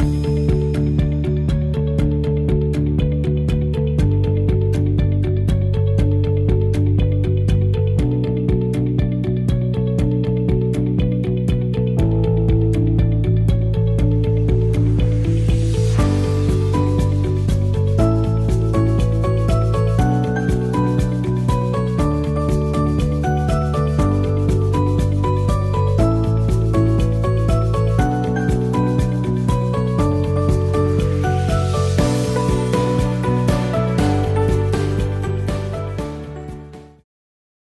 Bye.